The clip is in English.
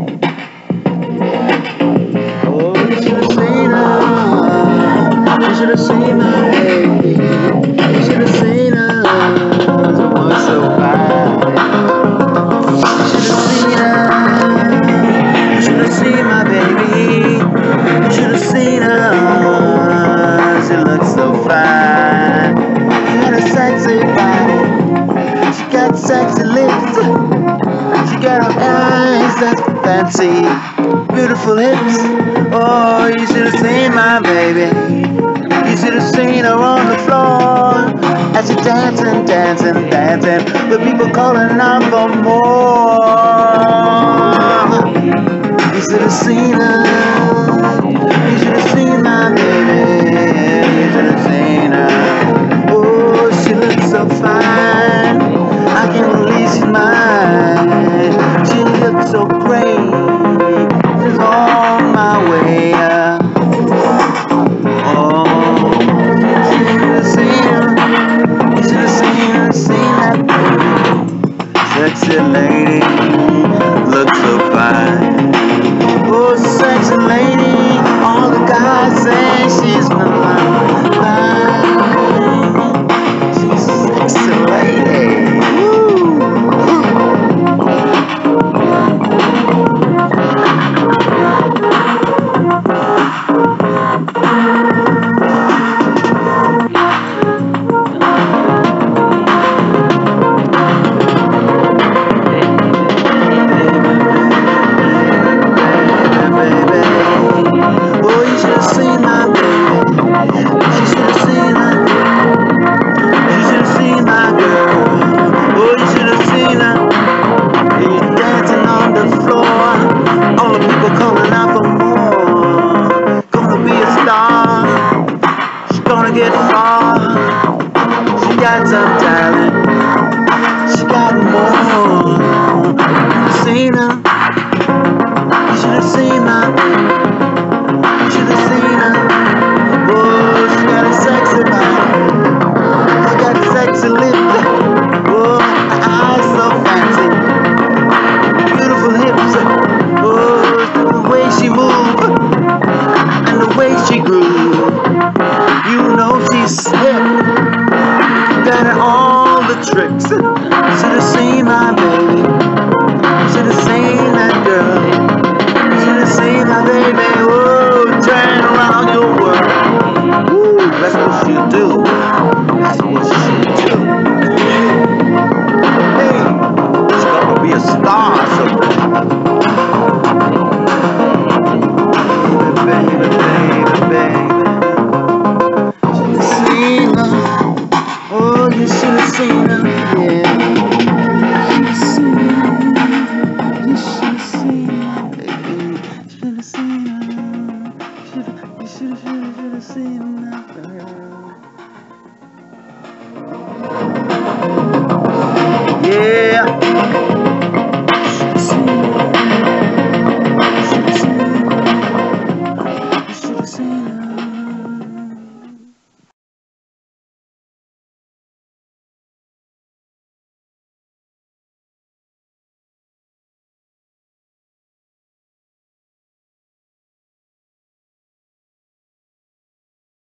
Oh, you should have seen her. You should have seen her, baby. You should have seen her. You looks so fine. She got a sexy body. She got sexy lips. She got her eyes that's fancy. Beautiful hips. Oh, you should have seen my baby. You should have seen her on the floor as she dancing, dancing, dancing. The people calling out for more. You should have seen sexy lady. Looks so fine. Oh, sexy lady. All the guys lips. Oh, eyes so fancy. Beautiful hips. Oh, the way she move and the way she groove. You know she's hip. Got all the tricks. Should have seen my baby. Should have seen that girl. Should have seen my baby. Oh, turn around your world. Ooh, that's what you do. to love.